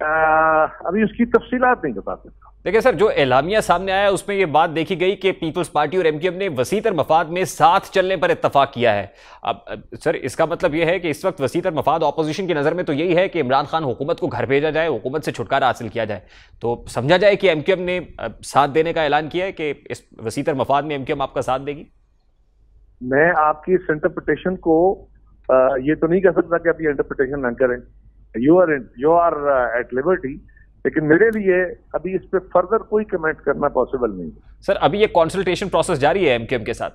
अभी उसकी तफसीलात नहीं बता सकता। देखिए सर जो एलामिया सामने आया उसमें यह बात देखी गई कि पीपल्स पार्टी और एमक्यूएम ने वसीतर मफाद में साथ चलने पर इतफाक किया है। अब सर इसका मतलब यह है कि इस वक्त वसीतर मफाद ऑपोजिशन की नज़र में तो यही है कि इमरान खान हुकूमत को घर भेजा जाए हुकूमत से छुटकारा हासिल किया जाए। तो समझा जाए कि एमक्यूएम ने साथ देने का ऐलान किया है कि इस वसीतर मफाद में एमक्यूएम आपका साथ देगी? मैं आपकी इस इंटरप्रिटेशन को ये तो नहीं कह सकता कि आप ये इंटरप्रिटेशन ना करें। You are you are at liberty लेकिन मेरे लिए अभी इस पर फर्दर कोई कमेंट करना पॉसिबल नहीं सर अभी ये कंसल्टेशन प्रोसेस जारी है एमकेएम के साथ?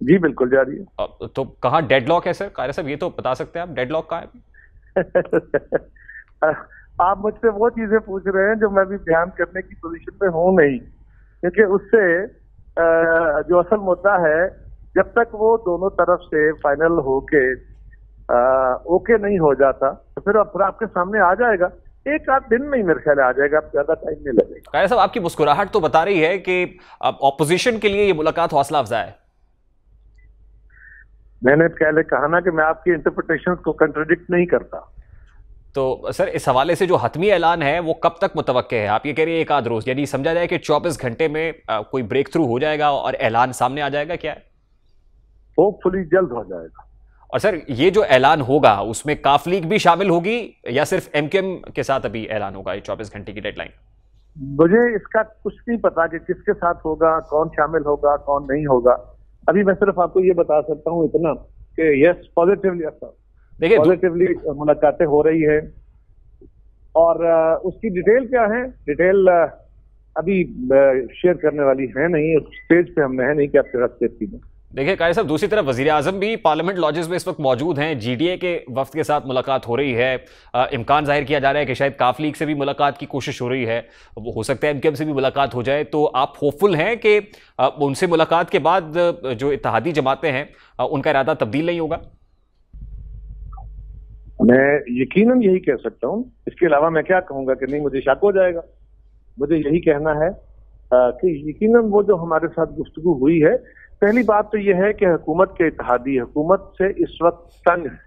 जी बिल्कुल जारी है। तो कहाँ डेडलॉक है सर कार्य साहब ये तो बता सकते हैं आप डेडलॉक कहाँ है? आप मुझसे वो चीज़ें पूछ रहे हैं जो मैं भी बयान करने की पोजीशन में हूँ नहीं। क्योंकि उससे जो असल मुद्दा है जब तक वो दोनों तरफ़ से फाइनल होके ओके नहीं हो जाता तो फिर आपके सामने आ जाएगा। एक आध दिन में ही मेरे ख्याल आ जाएगा ज़्यादा टाइम नहीं लगेगा। साहब आपकी मुस्कुराहट तो बता रही है कि ऑपोजिशन के लिए ये मुलाकात हौसला अफजा है। मैंने पहले कहा ना कि मैं आपकी इंटरप्रिटेशन को कंट्रोडिक्ट नहीं करता। तो सर इस हवाले से जो हतमी ऐलान है वो कब तक मुतव है? आप ये कह रही है एक आध रोज। यानी समझा जाए कि 24 घंटे में आ, कोई ब्रेक थ्रू हो जाएगा और ऐलान सामने आ जाएगा क्या? होपफुली जल्द हो जाएगा। और सर ये जो ऐलान होगा उसमें काफ लीग भी शामिल होगी या सिर्फ़ एमकेएम के साथ अभी ऐलान होगा ये चौबीस घंटे की डेडलाइन मुझे इसका कुछ नहीं पता कि किसके साथ होगा कौन शामिल होगा कौन नहीं होगा। अभी मैं सिर्फ़ आपको ये बता सकता हूँ इतना कि यस पॉजिटिवली देखिए पॉजिटिवली मुलाकातें हो रही है। और उसकी डिटेल क्या है? डिटेल अभी शेयर करने वाली है नहीं उस स्टेज पे हमने है नहीं कि आपके रख देती है देखिए कायर साहब, दूसरी तरफ़ वजी अजम भी पार्लियामेंट लॉजेस में इस वक्त मौजूद हैं। जीडीए के वफ्त के साथ मुलाकात हो रही है। इम्कान ज़ाहिर किया जा रहा है कि शायद काफ लीग से भी मुलाकात की कोशिश हो रही है। वो हो सकता है एम से भी मुलाकात हो जाए। तो आप होपफुल हैं कि उनसे मुलाकात के बाद जो इतिहादी जमातें हैं उनका इरादा तब्दील नहीं होगा? मैं यकीन यही कह सकता हूँ। इसके अलावा मैं क्या कहूँगा कि नहीं, मुझे शक हो जाएगा। मुझे यही कहना है कि यकीन वो जो हमारे साथ गुफ्तु हुई है पहली बात तो यह है कि हुकूमत के इतिहादी हुकूमत से इस वक्त तंग है।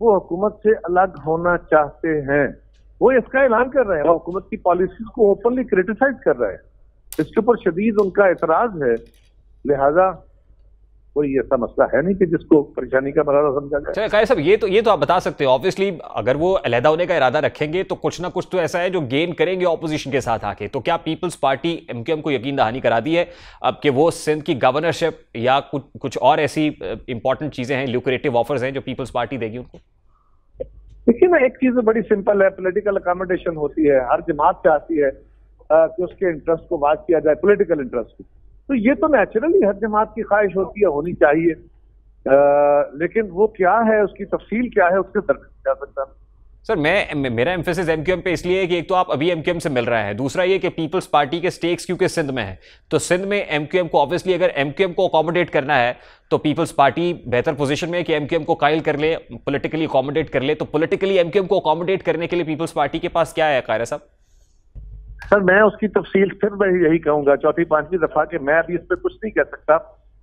वो हुकूमत से अलग होना चाहते हैं। वो इसका ऐलान कर रहे हैं। हुकूमत की पॉलिसीज़ को ओपनली क्रिटिसाइज कर रहे हैं। इसके ऊपर शदीद उनका एतराज़ है। लिहाजा कोई ऐसा मसला है नहीं कि जिसको परेशानी का मरारा समझा जाए। अच्छा साहब ये तो ये तो आप बता सकते हो। ऑब्वियसली अगर वो अलहदा होने का इरादा रखेंगे तो कुछ ना कुछ तो ऐसा है जो गेन करेंगे ऑपोजिशन के साथ आके। तो क्या पीपल्स पार्टी एमक्यूएम को यकीन दहानी करा दी है? अब कि वो सिंध की गवर्नरशिप या कुछ कुछ और ऐसी इंपॉर्टेंट चीज़ें हैं ल्यूक्रेटिव ऑफर्स हैं जो पीपल्स पार्टी देगी उनको? देखिए ना एक चीज़ बड़ी सिंपल है पोलिटिकल अकोमोडेशन होती है हर जमात चाहती है कि उसके इंटरेस्ट को बात किया जाए पोलिटिकल इंटरेस्ट को। तो ये तो नेचुरली हर जमात की ख्वाहिश होती है होनी चाहिए। आ, लेकिन वो क्या है उसकी तफसील क्या है उसके दरमियान जा सकता सर मैं मेरा एम्फेसिस एमक्यूएम पे इसलिए है कि एक तो आप अभी एमक्यूएम से मिल रहा है दूसरा ये कि पीपल्स पार्टी के स्टेक्स क्योंकि सिंध में है। तो सिंध में एमक्यूएम को ऑब्वियसली अगर एमक्यूएम को अकोमोडेट करना है तो पीपल्स पार्टी बेहतर पोजीशन में है कि एमक्यूएम को कायल कर ले पॉलिटिकली अकोमोडेट कर ले। तो पॉलिटिकली एमक्यूएम को अकोमोडेट करने के लिए पीपल्स पार्टी के पास क्या है कायरा साहब? सर मैं उसकी तफसील फिर मैं यही कहूँगा चौथी पांचवी दफ़ा कि मैं अभी इस पर कुछ नहीं कह सकता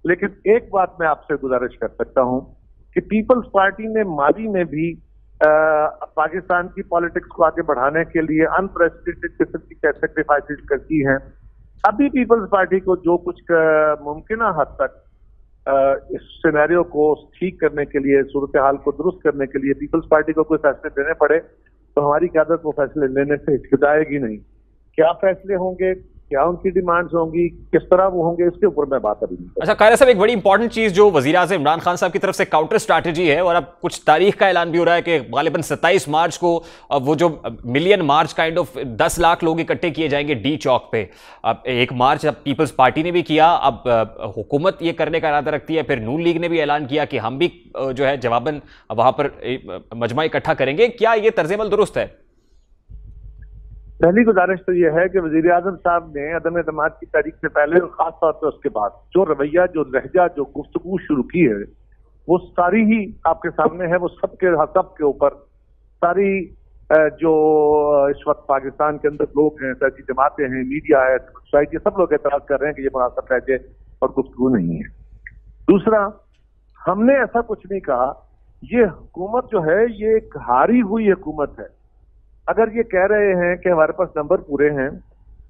लेकिन एक बात मैं आपसे गुजारिश कर सकता हूँ कि पीपल्स पार्टी ने माली में भी आ, पाकिस्तान की पॉलिटिक्स को आगे बढ़ाने के लिए अनप्रेसिडेंटेड किस्म की सेक्रीफाइस करती हैं। अभी पीपल्स पार्टी को जो कुछ मुमकिन हद तक आ, इस सिनेरियो को ठीक करने के लिए सूरत हाल को दुरुस्त करने के लिए पीपल्स पार्टी को कोई फैसले देने पड़े तो हमारी क्यादत वो फैसले लेने से हिचकिचाएगी नहीं। क्या फैसले होंगे, क्या उनकी डिमांड्स होंगी, किस तरह वो होंगे, इसके ऊपर मैं बात अभी अच्छा कायरा साहब, एक बड़ी इंपॉर्टेंट चीज़ जो वजी अजम इमरान खान साहब की तरफ़ से काउंटर स्ट्रैटेजी है और अब कुछ तारीख का ऐलान भी हो रहा है कि गालिबन 27 मार्च को अब वो जो million march kind of 10 lakh लोग इकट्ठे किए जाएँगे डी चौक पे। अब एक मार्च अब पीपल्स पार्टी ने भी किया, अब हुकूमत ये करने का इरादा रखती है, फिर नून लीग ने भी ऐलान किया कि हम भी जो है जवाबन वहाँ पर मजमा इकट्ठा करेंगे। क्या ये तर्जमल दुरुस्त है? पहली गुजारिश तो यह है कि वज़ीर आज़म साहब ने अदम अतमाद की तारीख से पहले और खास तौर पर उसके बाद जो रवैया, जो लहजा, जो गुफ्तु शुरू की है, वो सारी ही आपके सामने है, वो सबके सब के ऊपर, सारी जो इस वक्त पाकिस्तान के अंदर लोग हैं सैसी जमातें हैं, मीडिया है, सोसाइटी सब लोग एतराज़ कर रहे हैं कि ये मुनासब लहजे और गुफ्तु नहीं है। दूसरा, हमने ऐसा कुछ नहीं कहा। ये हुकूमत जो है, ये एक हारी हुई हुकूमत है। अगर ये कह रहे हैं कि हमारे पास नंबर पूरे हैं,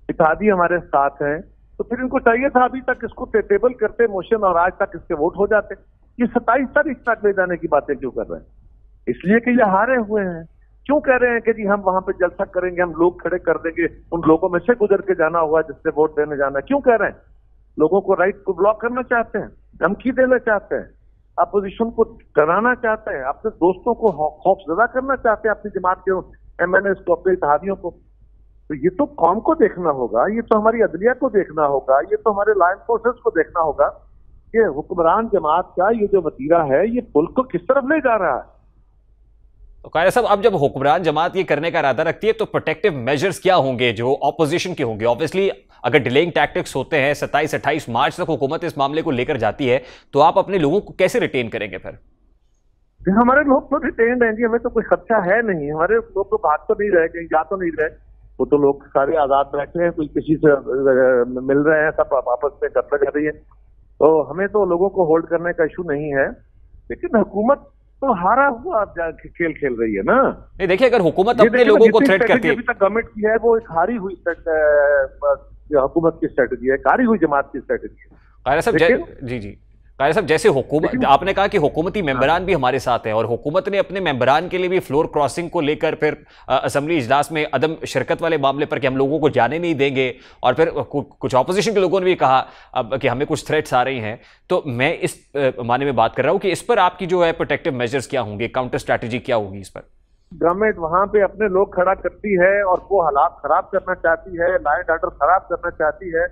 इतिहादी हमारे साथ हैं तो फिर इनको चाहिए था अभी तक इसको टेबल करते, मोशन और आज तक इसके वोट हो जाते। ये सत्ताईस तारीख तक ले जाने की बातें क्यों कर रहे हैं? इसलिए कि ये हारे हुए हैं। क्यों कह रहे हैं कि जी हम वहाँ पे जलसा करेंगे, हम लोग खड़े कर देंगे, उन लोगों में से गुजर के जाना होगा जिससे वोट देने जाना है? क्यों कह रहे हैं? लोगों को राइट को ब्लॉक करना चाहते हैं, धमकी देना चाहते हैं अपोजिशन को डराना चाहते हैं, अपने दोस्तों को खौफ ज़्यादा करना चाहते हैं, अपनी जमात के एम एन एस को अपने इतिहादियों को तो ये तो कौम को देखना होगा, ये तो हमारी अदलिया को देखना होगा, ये तो हमारे लॉ एनफोर्सेस को देखना होगा कि हुक्मरान जमात का ये जो वतीरा है, ये मुल्क को किस तरफ़ ले जा रहा है? तो कायरा साहब, अब जब हुक्मरान जमात ये करने का इरादा रखती है तो प्रोटेक्टिव मेजर्स क्या होंगे जो ऑपोजिशन के होंगे? ऑब्वियसली अगर डिलेइंग टैक्टिक्स होते हैं, सत्ताईस अट्ठाईस मार्च तक हुकूमत इस मामले को लेकर जाती है तो आप अपने लोगों को कैसे रिटेन करेंगे फिर? हमारे लोग तो रिटेन हैं जी हमें तो कोई खर्चा है नहीं। हमारे लोग तो भाग तो नहीं रहे कहीं जा तो नहीं रहे। वो तो लोग सारे आज़ाद बैठे हैं कोई किसी से मिल रहे हैं सब आपस में चर्चा कर रही है। तो हमें तो लोगों को होल्ड करने का इशू नहीं है लेकिन हुकूमत तो हारा हुआ खेल खेल रही है ना। नहीं देखिए अगर हुकूमत अपने लोगों को थ्रेट करती है अभी तक गवर्नमेंट की है वो एक हारी हुई हुकूमत की स्ट्रेटजी है हारी हुई जमात की स्ट्रेटजी है। जी जी। कायर साहब जैसे हुकूमत आपने कहा कि हुकूमती मेंबरान भी हमारे साथ हैं और हुकूमत ने अपने मेंबरान के लिए भी फ्लोर क्रॉसिंग को लेकर फिर असम्बली इजलास में अदम शिरकत वाले मामले पर कि हम लोगों को जाने नहीं देंगे और फिर कुछ अपोजिशन के लोगों ने भी कहा अब कि हमें कुछ थ्रेट्स आ रही हैं। तो मैं इस माने में बात कर रहा हूँ कि इस पर आपकी जो है प्रोटेक्टिव मेजर्स क्या होंगे काउंटर स्ट्रैटेजी क्या होगी इस पर? गवर्नमेंट वहाँ पे अपने लोग खड़ा करती है और वो हालात खराब करना चाहती है लाइन ऑर्डर खराब करना चाहती है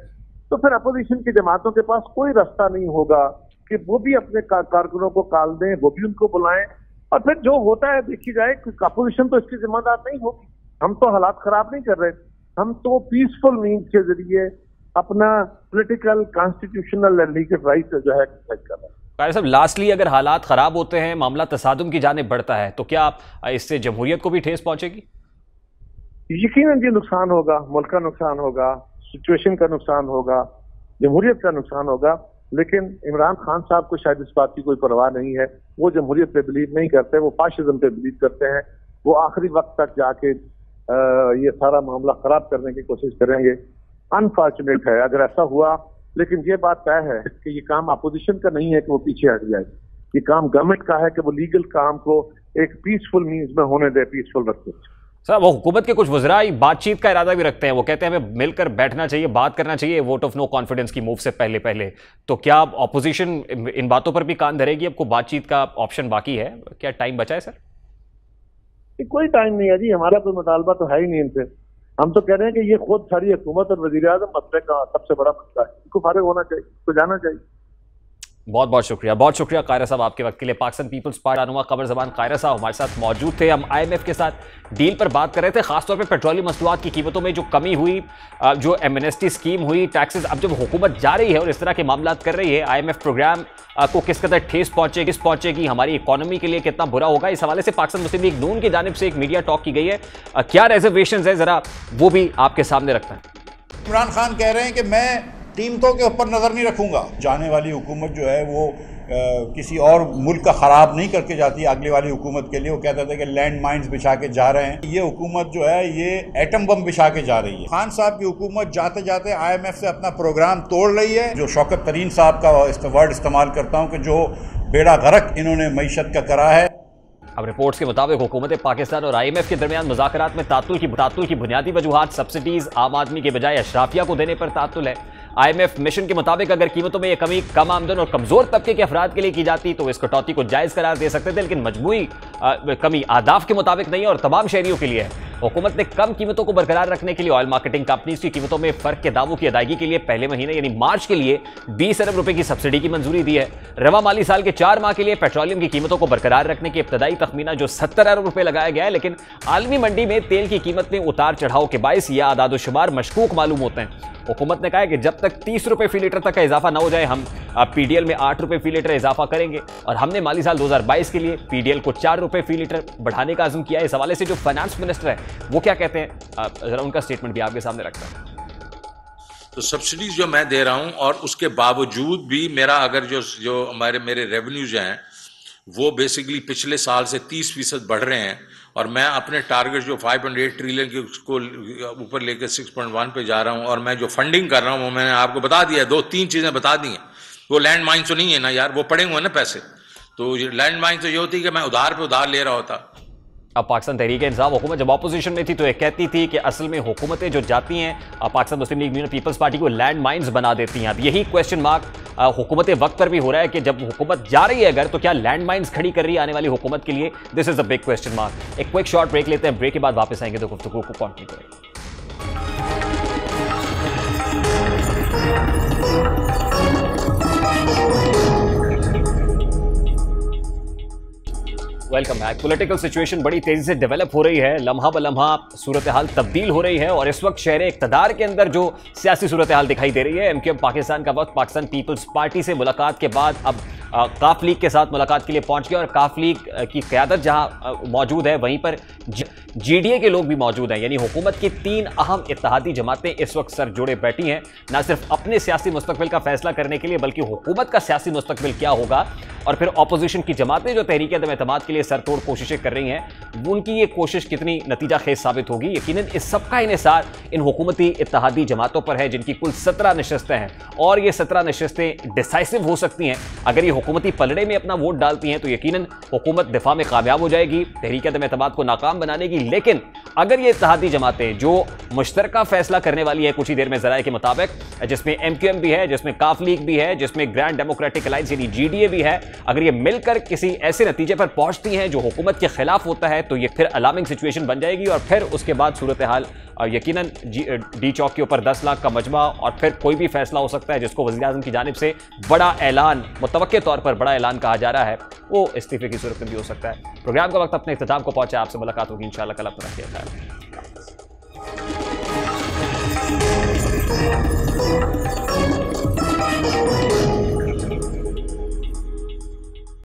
तो फिर अपोजिशन की जमातों के पास कोई रास्ता नहीं होगा। कि वो भी अपने कारकुनों को काल दें वो भी उनको बुलाएँ। और फिर जो होता है देखी जाए कि अपोजिशन तो इसकी जिम्मेदार नहीं होगी। हम तो हालात खराब नहीं कर रहे। हम तो पीसफुल मीन्स के ज़रिए अपना पॉलिटिकल कॉन्स्टिट्यूशनल लीगल राइट जो है कर रहे हैं। साहब लास्टली अगर हालात खराब होते हैं मामला तसादम की जाने बढ़ता है तो क्या इससे जमहूरियत को भी ठेस पहुंचेगी? यकीन जी नुकसान होगा मुल्क का नुकसान होगा सिचुएशन का नुकसान होगा जमहूरियत का नुकसान होगा। लेकिन इमरान खान साहब को शायद इस बात की कोई परवाह नहीं है। वो जमहूरियत पे बिलीव नहीं करते, वो फाशिज्म पे बिलीव करते हैं। वो आखिरी वक्त तक जाके ये सारा मामला खराब करने की कोशिश करेंगे। अनफॉर्चुनेट है, अगर ऐसा हुआ, लेकिन ये बात तय है कि ये काम अपोजिशन का नहीं है कि वो पीछे हट जाए। ये काम गवर्नमेंट का है कि वो लीगल काम को एक पीसफुल मीन्स में होने दे पीसफुल रखते सर वो हुकूमत के कुछ वजरा बातचीत का इरादा भी रखते हैं। वो कहते हैं, हमें मिलकर बैठना चाहिए, बात करना चाहिए वोट ऑफ़ नो कॉन्फिडेंस की मूव से पहले पहले। तो क्या ऑपोजिशन इन बातों पर भी कान धरेगी? आपको बातचीत का ऑप्शन बाकी है? क्या टाइम बचा है सर कोई टाइम नहीं है जी। हमारा कोई मुतालबा तो है ही नहीं इनसे। हम तो कह रहे हैं कि ये खुद सारी हुकूमत और वजी अजम मसले का सबसे बड़ा मसला है। इनको फारग होना चाहिए इसको जाना चाहिए। बहुत बहुत शुक्रिया। बहुत शुक्रिया कायरा साहब आपके वक्त के लिए। पाकिस्तान पीपल्स पार्टी अनुमा खबर जबान कायरा साहब हमारे साथ मौजूद थे। हम आईएमएफ के साथ डील पर बात कर रहे थे, खासतौर पर पेट्रोलियम मसलूआत की कीमतों में जो कमी हुई जो एमएनएसटी स्कीम हुई टैक्सेस अब जब हुकूमत जा रही है और इस तरह के मामला कर रही है आईएमएफ प्रोग्राम को किस कदर ठेस पहुँचे, किस पहुंचेगी, हमारी इकोनॉमी के लिए कितना बुरा होगा, इस हवाले से पाकिस्तान मुस्लिम लीग नून की जानब से एक मीडिया टॉक की गई है। क्या रिजर्वेशन है? जरा वो भी आपके सामने रखता है। इमरान खान कह रहे हैं कि मैं कीमतों के ऊपर नज़र नहीं रखूँगा। जाने वाली हुकूमत जो है वो आ, किसी और मुल्क का ख़राब नहीं करके जाती। अगली वाली हुकूमत के लिए वो कहते थे कि लैंड माइन्स बिछा के जा रहे हैं। ये हुकूमत जो है ये एटम बम बिछा के जा रही है। खान साहब की हुकूमत जाते जाते आईएमएफ से अपना प्रोग्राम तोड़ रही है। जो शौकत तरीन साहब का वर्ड इस्तेमाल करता हूँ कि जो बेड़ा गर्क इन्होंने मीशत का करा है। अब रिपोर्ट्स के मुताबिक हुकूमत पाकिस्तान और आईएमएफ के दरमियान मुजाकर में तातुल की तातुल की बुनियादी वजूहत सब्सिडीज आम आदमी के बजाय अशराफिया को देने पर तातुल है। आईएमएफ मिशन के मुताबिक अगर कीमतों में यह कमी कम आमदन और कमज़ोर तबके के अफराद के लिए की जाती तो इस कटौती को जायज़ करार दे सकते थे, लेकिन मजमू कमी आदाफ के मुताबिक नहीं और तमाम शहरियों के लिए है। हुकूमत ने कम कीमतों को बरकरार रखने के लिए ऑयल मार्केटिंग कंपनीज़ की कीमतों में फ़र्क के दावों की अदायगी के लिए पहले महीने, यानी मार्च के लिए, बीस अरब रुपए की सब्सिडी की मंजूरी दी है। रवा माली साल के चार माह के लिए पेट्रोलियम की कीमतों को बरकरार रखने की इब्तदाई तखमीना जो सत्तर अरब रुपए लगाया गया है, लेकिन आलमी मंडी में तेल की कीमत में उतार चढ़ाव के बायस यह आदादोशुमार मशकूक मालूम होते हैं। हुकूमत ने कहा है कि जब तक तीस रुपये फ़ी लीटर तक का इजाफा ना हो जाए, हम पीडीएल में आठ रुपए फ़ी लीटर इजाफा करेंगे। और हमने माली साल 2022 के लिए पीडीएल को चार रुपए फ़ी लीटर बढ़ाने का आज़म किया है। इस हवाले से जो फाइनेंस मिनिस्टर है, वो क्या कहते हैं? जरा उनका स्टेटमेंट भी आपके सामने रखता है। तो सब्सिडीज जो मैं दे रहा हूँ और उसके बावजूद भी मेरा अगर जो जो हमारे, मेरे रेवेन्यूज हैं वो बेसिकली पिछले साल से 30 फ़ीसद बढ़ रहे हैं और मैं अपने टारगेट जो 5.8 ट्रिलियन के उसको ऊपर लेकर 6.1 पे जा रहा हूँ और मैं जो फंडिंग कर रहा हूँ वो मैंने आपको बता दिया दो तीन चीज़ें बता दी हैं। वो लैंड माइन तो नहीं है ना यार, वो पड़े हुए ना पैसे। तो लैंड माइन तो ये होती है कि मैं उधार पे उधार ले रहा होता। अब पाकिस्तान तहरीक इंसाफ, हुकूमत जब अपोजिशन में थी तो एक कहती थी कि असल में हुकूमतें जो जाती हैं Pakistan Muslim League union Peoples Party को लैंड माइन्स बना देती हैं। अब यही क्वेश्चन मार्क हुकूमत वक्त पर भी हो रहा है कि जब हुकूमत जा रही है अगर तो क्या लैंड माइन्स खड़ी कर रही है आने वाली हुकूमत के लिए? This is a big question mark एक क्विक शॉर्ट ब्रेक लेते हैं। ब्रेक के बाद वापस आएँगे तो गुफ्तु को कंटिन्यू करेंगे वेलकम बैक पॉलिटिकल सिचुएशन बड़ी तेज़ी से डेवलप हो रही है। लम्हा ब लम्हा सूरत हाल तब्दील हो रही है और इस वक्त शहर इकतदार के अंदर जो सियासी सूरत हाल दिखाई दे रही है एम पाकिस्तान का वक्त पाकिस्तान पीपल्स पार्टी से मुलाकात के बाद अब काफ लीग के साथ मुलाकात के लिए पहुँच गया और काफ लीग की क्यादत जहाँ मौजूद है, वहीं पर जीडीए के लोग भी मौजूद हैं। यानी हुकूमत की तीन अहम इतिहादी जमातें इस वक्त सर जोड़े बैठी हैं। ना सिर्फ़ अपने सियासी मुस्तबिल का फैसला करने के लिए, बल्कि हुकूमत का सियासी मुस्तबिल क्या होगा? और फिर अपोजिशन की जमातें जो तहरीक अदम अतमाद के लिए सरतोड़ कोशिशें कर रही हैं। उनकी ये कोशिश कितनी नतीजा खेज साबित होगी? यकीन इस सबका इसार इन हुकूमती इतिहादी जमातों पर है, जिनकी कुल सत्रह नशस्तें हैं। और ये सत्रह नशस्तें डिसाइसिव हो सकती हैं। अगर ये हुकूमती पलड़े में अपना वोट डालती हैं तो यकीन हुकूमत दिफा में कामयाब हो जाएगी, तहरीक अतमाद को नाकाम बनाने की। लेकिन अगर ये इतिहादी जमातें, जो मुश्तर फैसला करने वाली है कुछ ही देर में जराए के मुताबिक, जिसमें एम क्यू एम भी है, जिसमें काफ लीग भी है, जिसमें ग्रैंड डेमोक्रेटिक अलायंस यानी जी डी ए भी है, अगर ये मिलकर किसी ऐसे नतीजे पर पहुँचती हैं, जो हुकूमत के खिलाफ होता है तो ये फिर अलार्मिंग सिचुएशन बन जाएगी और फिर उसके बाद सूरत हाल यकीन डी चौक के ऊपर दस लाख का मजमा और फिर कोई भी फैसला हो सकता है, जिसको वजी अजम की जानब से बड़ा ऐलान मुतव तौर पर बड़ा ऐलान कहा जा रहा है, वो इस्तीफे की सूरत में भी हो सकता है। प्रोग्राम का वक्त अपने अख्ताम को पहुँचा, आपसे मुलाकात होगी इन शाला कल अपना ख्याल